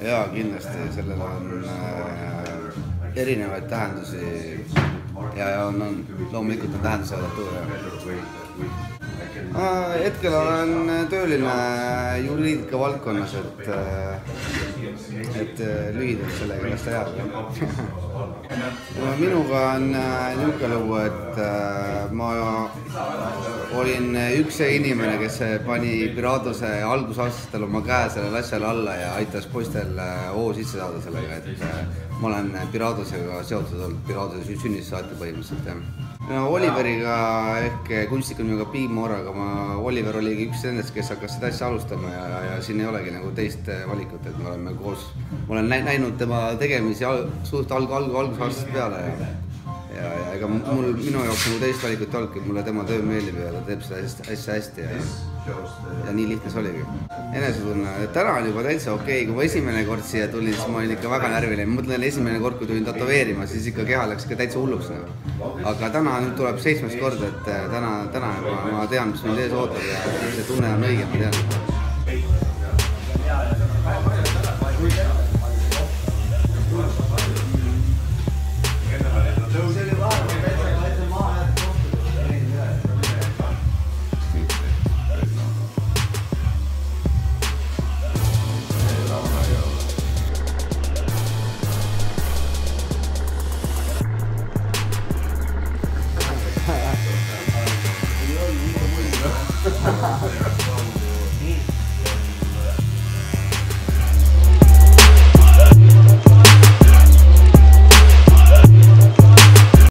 jaa, kindlasti, sellel on äh, erinevaid tähendusi ja, ja on, on loomulikult on tähendusega tuua. hetkel olen tööline juriidika valdkonnas, et, et lühidalt sellega las ta jääb. minuga on niisugune lugu, et ma olin üks see inimene, kes pani Piradose algusaastatel oma käe sellele asjale alla ja aitas poistel hoo sisse saada sellega, et ma olen Piradosega seotud olnud Piradose sünnist saati põhimõtteliselt jah. No Oliveriga ehk kunstniku nimega Piim Mooraga ma, Oliver oligi üks nendest, kes hakkas seda asja alustama ja, ja, siin ei olegi nagu teist valikut, et me oleme koos, ma olen näinud tema tegemisi al, suht alg-, alg-, algusaastatast peale ja ja, ja ega mul, minu jaoks nagu teist valikut ei olnudki, mulle tema töö meeldib ja ta teeb seda hästi, hästi hästi ja ja nii lihtne see oligi. enesetunne, täna on juba täitsa okei okay., kui ma esimene kord siia tulin, siis ma olin ikka väga närviline, ma mõtlen esimene kord, kui tulin tätoveerima, siis ikka keha läks ikka täitsa hulluks nagu. aga täna nüüd tuleb seitsmes kord, et täna, täna juba ma tean, mis mind ees ootab ja see tunne on õige, ma tean 了。